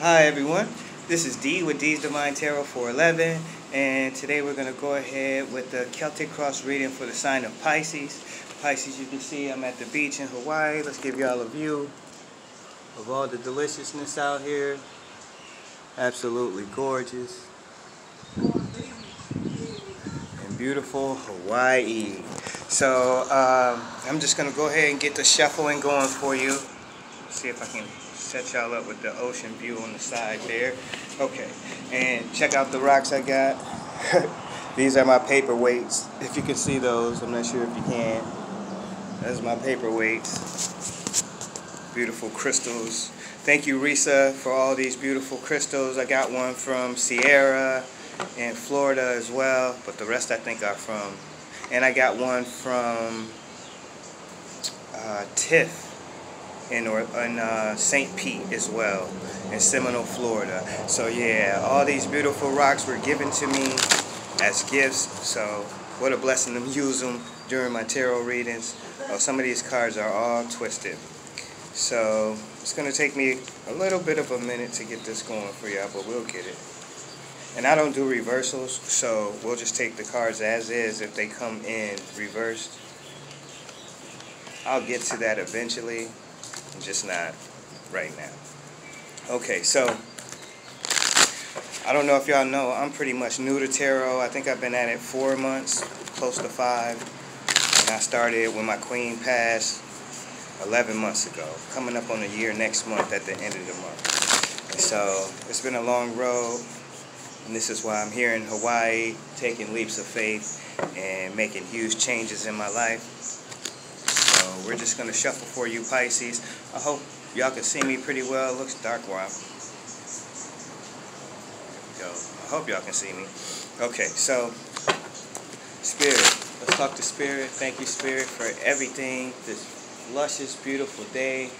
Hi everyone, this is Dee with Dee's Divine Tarot 411 and today we're going to go ahead with the Celtic Cross reading for the sign of Pisces. Pisces, you can see I'm at the beach in Hawaii. Let's give y'all a view of all the deliciousness out here. Absolutely gorgeous. And beautiful Hawaii. So um, I'm just going to go ahead and get the shuffling going for you. See if I can set y'all up with the ocean view on the side there. Okay, and check out the rocks I got. These are my paperweights. If you can see those, I'm not sure if you can. That's my paperweights. Beautiful crystals. Thank you, Risa, for all these beautiful crystals. I got one from Sierra in Florida as well, but the rest I think are from. And I got one from uh, Tiff in, or, in uh, St. Pete as well, in Seminole, Florida. So yeah, all these beautiful rocks were given to me as gifts. So what a blessing to use them during my tarot readings. Oh, some of these cards are all twisted. So it's going to take me a little bit of a minute to get this going for y'all, but we'll get it. And I don't do reversals, so we'll just take the cards as is if they come in reversed. I'll get to that eventually just not right now. Okay, so I don't know if y'all know, I'm pretty much new to tarot. I think I've been at it four months, close to five. And I started when my queen passed 11 months ago, coming up on a year next month at the end of the month. And so it's been a long road, and this is why I'm here in Hawaii, taking leaps of faith and making huge changes in my life we're just going to shuffle for you Pisces. I hope y'all can see me pretty well. It looks dark I'm... Go. I hope y'all can see me. Okay, so Spirit. Let's talk to Spirit. Thank you, Spirit, for everything. This luscious, beautiful day.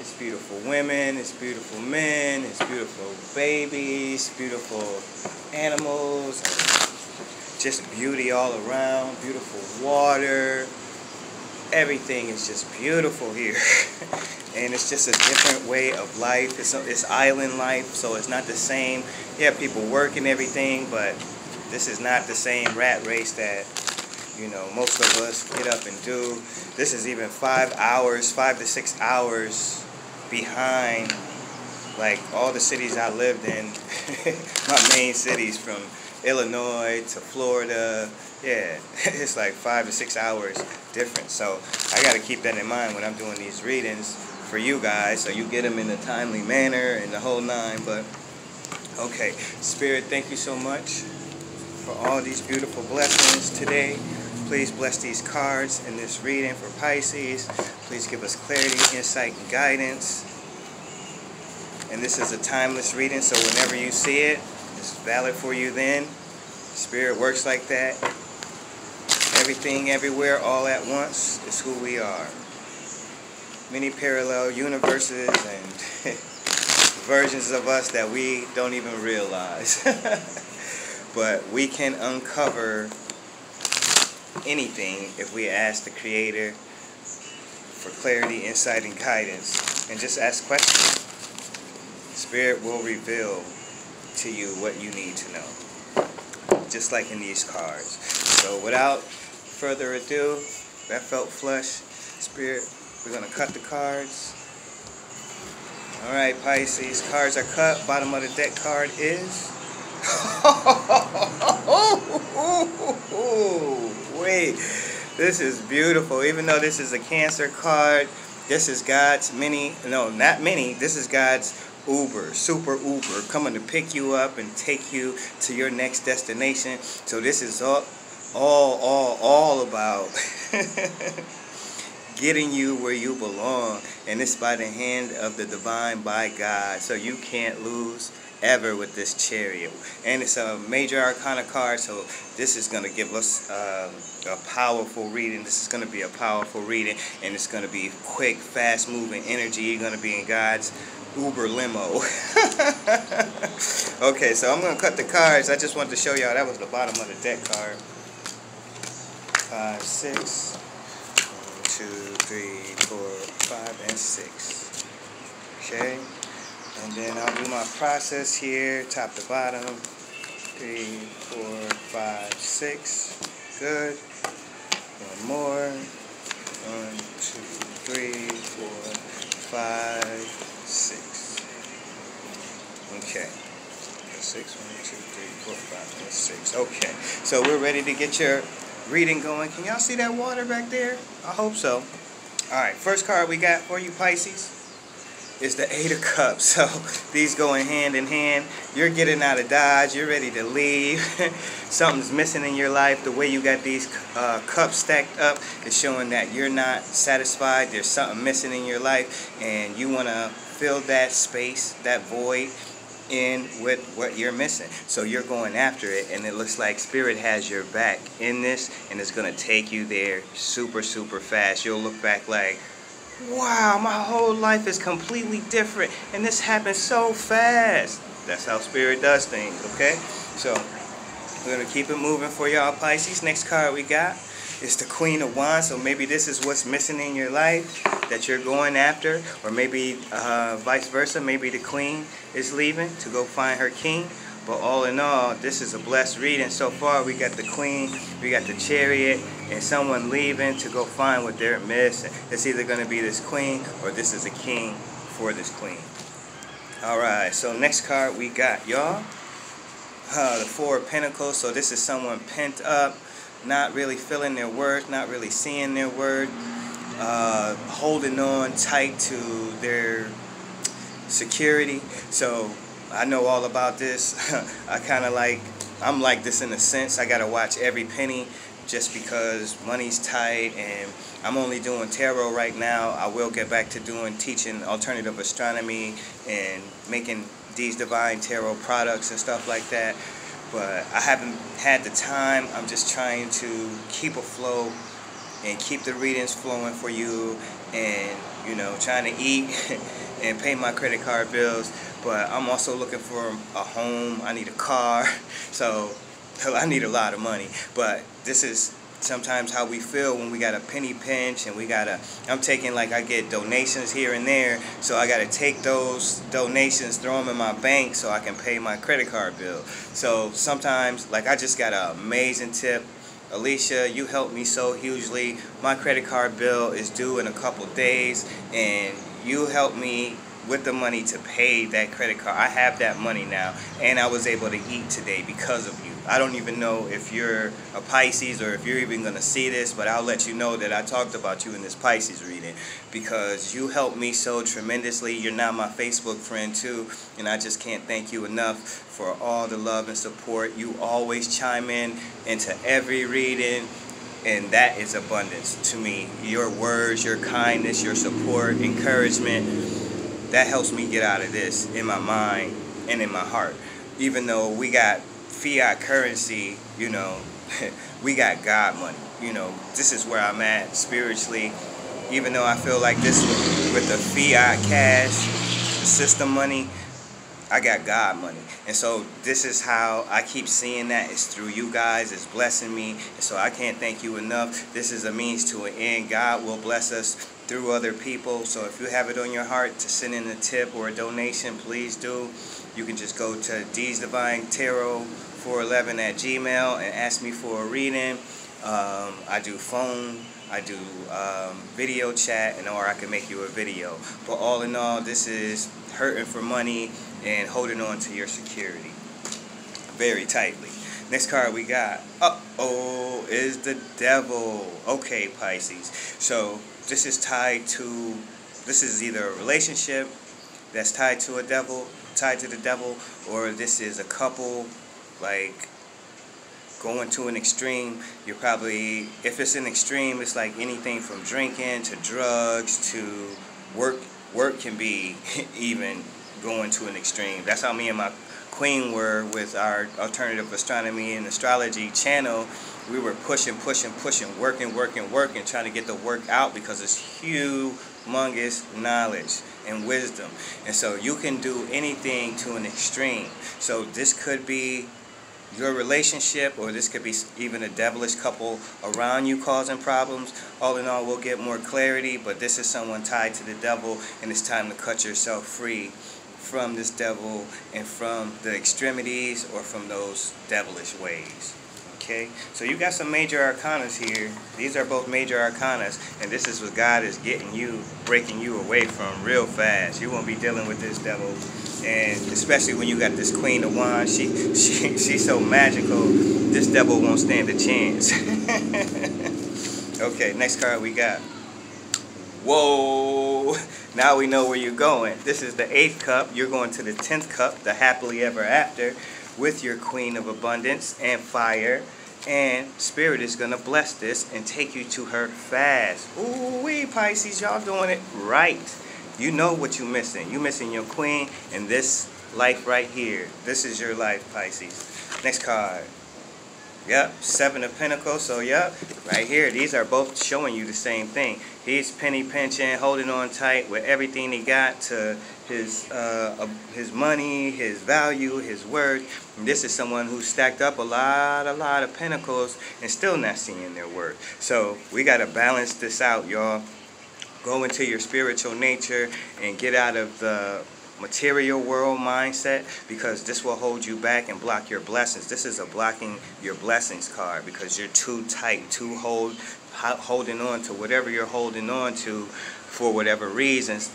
It's beautiful women, it's beautiful men, it's beautiful babies, beautiful animals, just beauty all around, beautiful water, everything is just beautiful here. and it's just a different way of life. It's, it's island life, so it's not the same. Yeah, people work and everything, but this is not the same rat race that, you know, most of us get up and do. This is even five hours, five to six hours behind, like, all the cities I lived in. My main cities from Illinois to Florida. Yeah, it's like five to six hours different. So I got to keep that in mind when I'm doing these readings for you guys so you get them in a timely manner and the whole nine. But okay, Spirit, thank you so much for all these beautiful blessings today. Please bless these cards in this reading for Pisces. Please give us clarity, insight, and guidance. And this is a timeless reading, so whenever you see it, it's valid for you then. Spirit works like that. Everything, everywhere, all at once is who we are. Many parallel universes and versions of us that we don't even realize. but we can uncover anything if we ask the Creator for clarity, insight, and guidance. And just ask questions. Spirit will reveal to you what you need to know. Just like in these cards. So without further ado, that felt flush. Spirit, we're going to cut the cards. Alright, Pisces, cards are cut. Bottom of the deck card is... Wait, this is beautiful. Even though this is a Cancer card, this is God's mini, no, not mini, this is God's Uber, super Uber, coming to pick you up and take you to your next destination. So this is all, all, all, all about getting you where you belong. And it's by the hand of the divine, by God. So you can't lose ever with this chariot. And it's a major arcana card, so this is going to give us um, a powerful reading. This is going to be a powerful reading, and it's going to be quick, fast-moving energy. You're going to be in God's Uber limo. okay, so I'm going to cut the cards. I just wanted to show y'all that was the bottom of the deck card. Five, six, one, two, three, four, five, and six. Okay. And then I'll do my process here, top to bottom. Three, four, five, six. Good. One more. One, two, three, four, five, Okay. Six, one, two, three, four, five, six. Okay. So we're ready to get your reading going. Can y'all see that water back there? I hope so. Alright, first card we got for you Pisces is the Eight of Cups. So these going hand in hand. You're getting out of Dodge. You're ready to leave. Something's missing in your life. The way you got these uh, cups stacked up is showing that you're not satisfied. There's something missing in your life and you want to fill that space, that void in with what you're missing. So you're going after it and it looks like Spirit has your back in this and it's going to take you there super, super fast. You'll look back like, wow, my whole life is completely different and this happened so fast. That's how Spirit does things, okay? So we're going to keep it moving for y'all Pisces. Next card we got is the Queen of Wands. So maybe this is what's missing in your life that you're going after. Or maybe uh, vice versa. Maybe the Queen is leaving to go find her King. But all in all, this is a blessed reading. So far, we got the Queen, we got the Chariot, and someone leaving to go find what they're missing. It's either going to be this Queen or this is a King for this Queen. Alright, so next card we got, y'all. Uh, the Four of Pentacles. So this is someone pent up not really feeling their worth, not really seeing their worth, uh, holding on tight to their security. So I know all about this. I kind of like, I'm like this in a sense. I got to watch every penny just because money's tight and I'm only doing tarot right now. I will get back to doing teaching alternative astronomy and making these divine tarot products and stuff like that but I haven't had the time. I'm just trying to keep afloat and keep the readings flowing for you and, you know, trying to eat and pay my credit card bills. But I'm also looking for a home. I need a car. So I need a lot of money. But this is sometimes how we feel when we got a penny pinch and we gotta I'm taking like I get donations here and there so I gotta take those donations throw them in my bank so I can pay my credit card bill. So sometimes like I just got an amazing tip. Alicia you helped me so hugely. My credit card bill is due in a couple days and you helped me with the money to pay that credit card. I have that money now and I was able to eat today because of you I don't even know if you're a Pisces or if you're even going to see this, but I'll let you know that I talked about you in this Pisces reading because you helped me so tremendously. You're now my Facebook friend too, and I just can't thank you enough for all the love and support. You always chime in into every reading, and that is abundance to me. Your words, your kindness, your support, encouragement, that helps me get out of this in my mind and in my heart. Even though we got fiat currency, you know, we got God money. You know, this is where I'm at spiritually. Even though I feel like this with the fiat cash, the system money, I got God money. And so this is how I keep seeing that. It's through you guys. It's blessing me. And so I can't thank you enough. This is a means to an end. God will bless us through other people. So if you have it on your heart to send in a tip or a donation, please do. You can just go to Dee's Divine Tarot 411 at Gmail and ask me for a reading. Um, I do phone, I do um, video chat, and or I can make you a video. But all in all, this is hurting for money and holding on to your security very tightly. Next card we got, uh-oh, is the devil. Okay, Pisces. So this is tied to, this is either a relationship that's tied to a devil, tied to the devil, or this is a couple like going to an extreme, you're probably, if it's an extreme, it's like anything from drinking to drugs to work. Work can be even going to an extreme. That's how me and my queen were with our alternative astronomy and astrology channel. We were pushing, pushing, pushing, working, working, working, trying to get the work out because it's humongous knowledge and wisdom. And so you can do anything to an extreme. So this could be your relationship, or this could be even a devilish couple around you causing problems. All in all, we'll get more clarity, but this is someone tied to the devil, and it's time to cut yourself free from this devil and from the extremities or from those devilish ways. Okay, so you got some major arcanas here. These are both major arcanas, and this is what God is getting you, breaking you away from real fast. You won't be dealing with this devil, and especially when you got this Queen of Wands. She, she, she's so magical. This devil won't stand a chance. okay, next card we got. Whoa! Now we know where you're going. This is the eighth cup. You're going to the tenth cup, the happily ever after with your Queen of Abundance and fire. And Spirit is to bless this and take you to her fast. Ooh, wee, Pisces, y'all doing it right. You know what you're missing. You're missing your Queen and this life right here. This is your life, Pisces. Next card. Yep, Seven of Pentacles. So, yep, right here, these are both showing you the same thing. He's penny pinching, holding on tight with everything he got to his uh, his money, his value, his worth. And this is someone who stacked up a lot, a lot of pentacles and still not seeing their worth. So we got to balance this out, y'all. Go into your spiritual nature and get out of the material world mindset because this will hold you back and block your blessings. This is a blocking your blessings card because you're too tight, too hold, holding on to whatever you're holding on to for whatever reasons.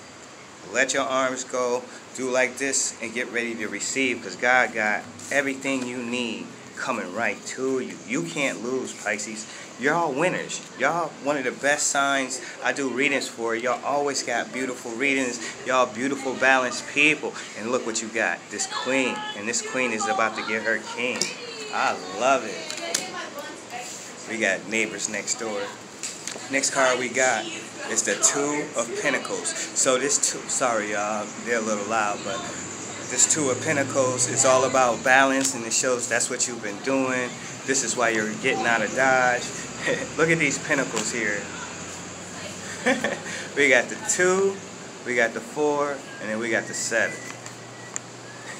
Let your arms go, do like this, and get ready to receive because God got everything you need coming right to you. You can't lose, Pisces. Y'all winners. Y'all one of the best signs I do readings for. Y'all always got beautiful readings. Y'all beautiful, balanced people. And look what you got. This queen. And this queen is about to get her king. I love it. We got neighbors next door. Next card we got is the Two of Pentacles. So this two, sorry y'all, they're a little loud, but this Two of Pentacles is all about balance and it shows that's what you've been doing. This is why you're getting out of Dodge. Look at these pentacles here. we got the two, we got the four, and then we got the seven.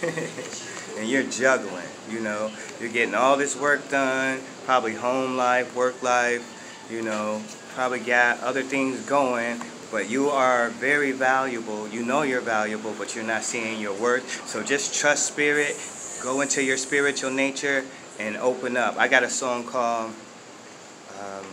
and you're juggling, you know. You're getting all this work done, probably home life, work life, you know, probably got other things going, but you are very valuable. You know you're valuable, but you're not seeing your worth. So just trust spirit, go into your spiritual nature, and open up. I got a song called um,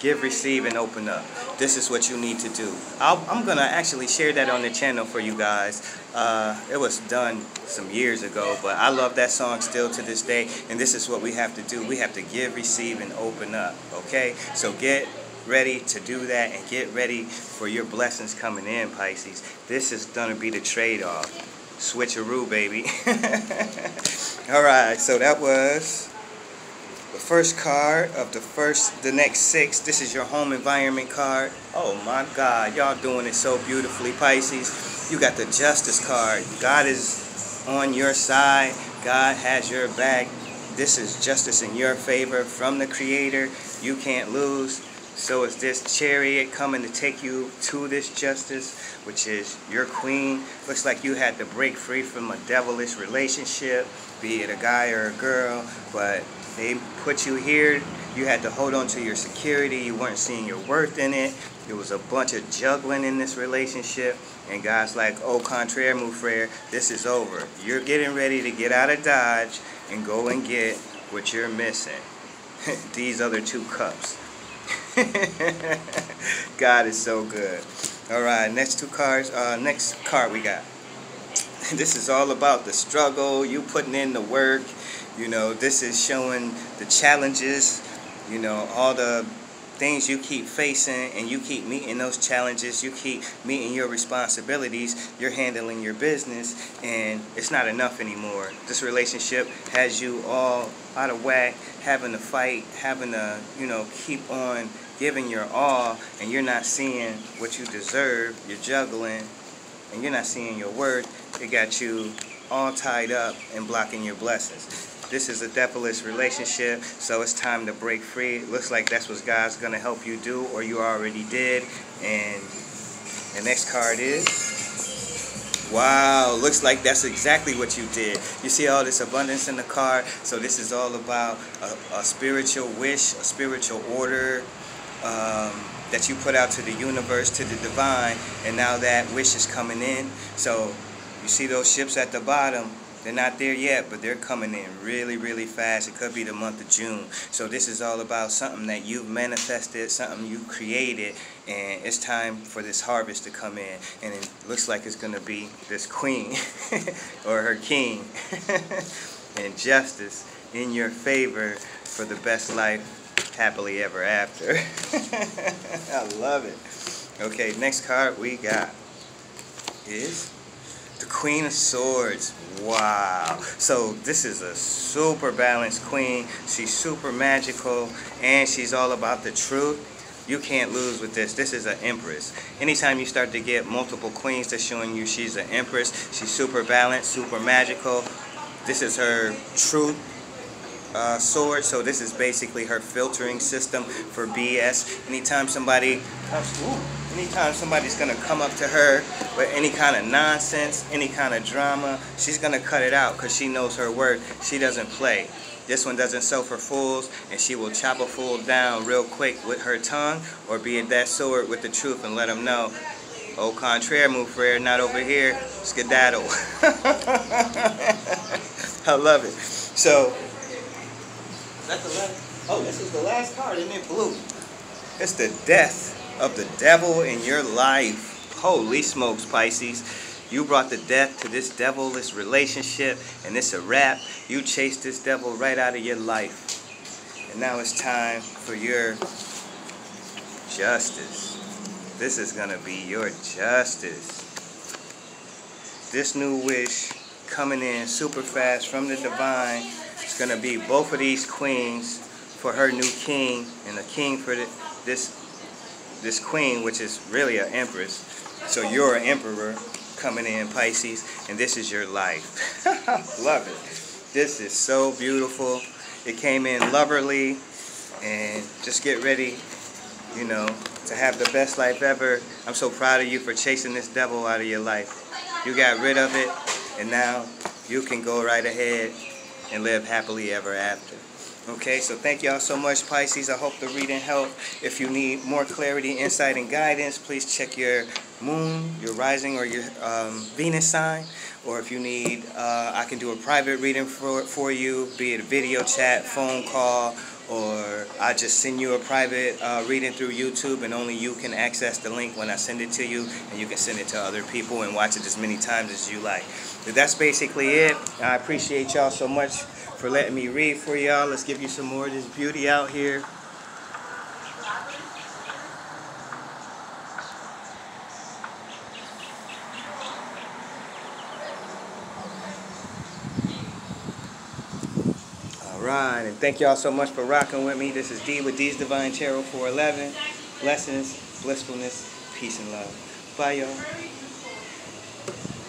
Give, Receive, and Open Up. This is what you need to do. i am going to actually share that on the channel for you guys. Uh, it was done some years ago, but I love that song still to this day. And this is what we have to do. We have to give, receive, and open up. Okay? So get ready to do that and get ready for your blessings coming in, Pisces. This is going to be the trade-off. Switcheroo, baby. Alright, so that was the first card of the first, the next six. This is your home environment card. Oh my God, y'all doing it so beautifully, Pisces. You got the justice card. God is on your side. God has your back. This is justice in your favor from the Creator. You can't lose. So is this chariot coming to take you to this justice, which is your queen. Looks like you had to break free from a devilish relationship, be it a guy or a girl, but they put you here. You had to hold on to your security. You weren't seeing your worth in it. There was a bunch of juggling in this relationship. And God's like, oh, contraire, mon frere, this is over. You're getting ready to get out of Dodge and go and get what you're missing. These other two cups. God is so good. All right, next two cards. Uh, next card we got. This is all about the struggle, you putting in the work. You know, this is showing the challenges, you know, all the things you keep facing and you keep meeting those challenges, you keep meeting your responsibilities, you're handling your business, and it's not enough anymore. This relationship has you all out of whack, having to fight, having to, you know, keep on giving your all, and you're not seeing what you deserve, you're juggling, and you're not seeing your worth, it got you all tied up and blocking your blessings. This is a devilish relationship, so it's time to break free. It looks like that's what God's going to help you do, or you already did. And the next card is... Wow, looks like that's exactly what you did. You see all this abundance in the card, so this is all about a, a spiritual wish, a spiritual order, um, that you put out to the universe, to the divine, and now that wish is coming in. So You see those ships at the bottom? They're not there yet, but they're coming in really, really fast. It could be the month of June. So this is all about something that you've manifested, something you created, and it's time for this harvest to come in. And it looks like it's going to be this queen or her king and justice in your favor for the best life happily ever after. I love it. Okay, next card we got is the Queen of Swords. Wow. So this is a super balanced queen. She's super magical and she's all about the truth. You can't lose with this. This is an empress. Anytime you start to get multiple queens that's showing you she's an empress, she's super balanced, super magical. This is her truth uh, sword. So this is basically her filtering system for BS. Anytime somebody anytime somebody's gonna come up to her with any kind of nonsense, any kind of drama, she's gonna cut it out because she knows her worth. She doesn't play. This one doesn't sell for fools, and she will chop a fool down real quick with her tongue, or be at that sword with the truth and let them know, au contraire, mon frere, not over here, skedaddle. I love it. So, is that the last? Oh, this is the last card, isn't it blue? It's the death of the devil in your life. Holy smokes, Pisces. You brought the death to this devilish relationship, and it's a wrap. You chased this devil right out of your life. And now it's time for your justice. This is going to be your justice. This new wish coming in super fast from the divine it's going to be both of these queens for her new king and a king for this this queen, which is really an empress. So you're an emperor coming in, Pisces, and this is your life. Love it. This is so beautiful. It came in loverly, and just get ready, you know, to have the best life ever. I'm so proud of you for chasing this devil out of your life. You got rid of it, and now you can go right ahead and live happily ever after. Okay, so thank y'all so much, Pisces. I hope the reading helped. If you need more clarity, insight, and guidance, please check your moon, your rising, or your um, Venus sign. Or if you need, uh, I can do a private reading for, for you, be it a video chat, phone call, or I just send you a private uh, reading through YouTube and only you can access the link when I send it to you and you can send it to other people and watch it as many times as you like. But that's basically it. I appreciate y'all so much for letting me read for y'all. Let's give you some more of this beauty out here. Right, and thank y'all so much for rocking with me. This is Dee with Dee's Divine Tarot 411. Blessings, blissfulness, peace, and love. Bye, y'all.